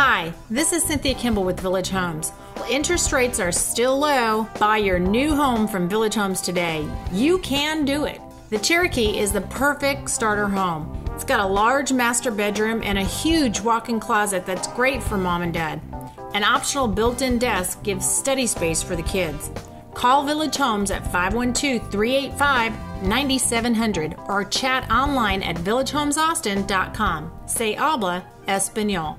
Hi, this is Cynthia Kimball with Village Homes. Interest rates are still low. Buy your new home from Village Homes today. You can do it. The Cherokee is the perfect starter home. It's got a large master bedroom and a huge walk in closet that's great for mom and dad. An optional built in desk gives study space for the kids. Call Village Homes at 512 385 9700 or chat online at villagehomesaustin.com. Say habla Espanol.